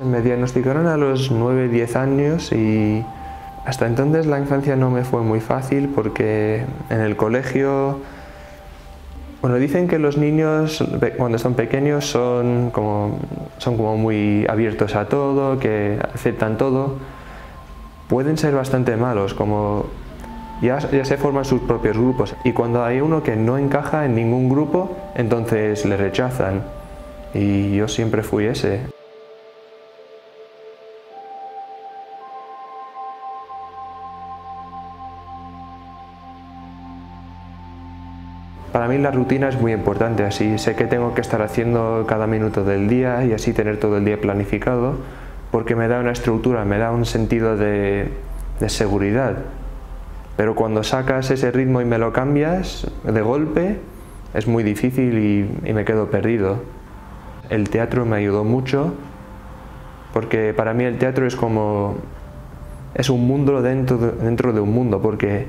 Me diagnosticaron a los 9-10 años y hasta entonces la infancia no me fue muy fácil porque en el colegio, bueno, dicen que los niños cuando son pequeños son como, son como muy abiertos a todo, que aceptan todo. Pueden ser bastante malos, como ya, ya se forman sus propios grupos y cuando hay uno que no encaja en ningún grupo, entonces le rechazan. Y yo siempre fui ese. Para mí la rutina es muy importante, así sé que tengo que estar haciendo cada minuto del día y así tener todo el día planificado, porque me da una estructura, me da un sentido de, seguridad. Pero cuando sacas ese ritmo y me lo cambias de golpe, es muy difícil y, me quedo perdido. El teatro me ayudó mucho, porque para mí el teatro es como... es un mundo dentro dentro de un mundo, porque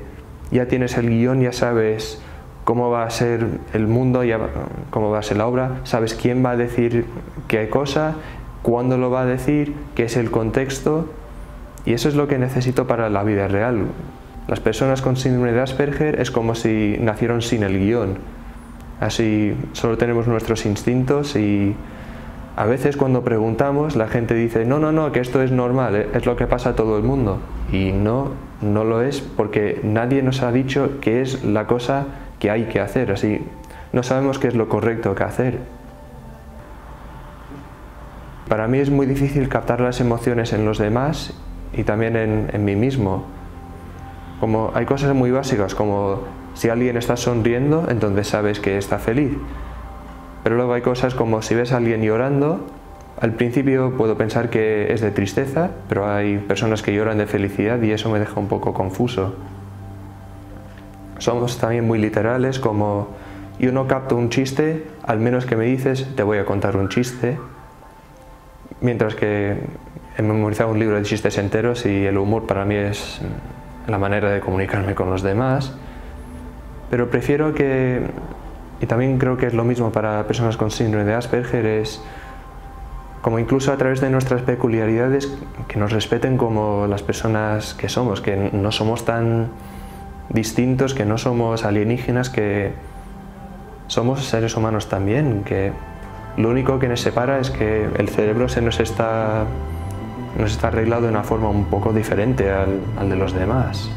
ya tienes el guion, ya sabes cómo va a ser el mundo, y cómo va a ser la obra, sabes quién va a decir qué cosa, cuándo lo va a decir, qué es el contexto. Y eso es lo que necesito para la vida real. Las personas con síndrome de Asperger es como si nacieron sin el guion, así solo tenemos nuestros instintos y a veces cuando preguntamos la gente dice no, no, no, que esto es normal, eh, es lo que pasa a todo el mundo y no, no lo es porque nadie nos ha dicho qué es la cosa que hay que hacer, así no sabemos qué es lo correcto que hacer. Para mí es muy difícil captar las emociones en los demás y también en, mí mismo. Como hay cosas muy básicas como si alguien está sonriendo, entonces sabes que está feliz. Pero luego hay cosas como si ves a alguien llorando, al principio puedo pensar que es de tristeza, pero hay personas que lloran de felicidad y eso me deja un poco confuso. Somos también muy literales, como yo no capto un chiste, al menos que me dices, te voy a contar un chiste. Mientras que he memorizado un libro de chistes enteros y el humor para mí es la manera de comunicarme con los demás. Pero prefiero que, y también creo que es lo mismo para personas con síndrome de Asperger, es como incluso a través de nuestras peculiaridades que nos respeten como las personas que somos, que no somos tan distintos, que no somos alienígenas, que somos seres humanos también, que lo único que nos separa es que el cerebro se nos está, nos está arreglado de una forma un poco diferente al, al de los demás.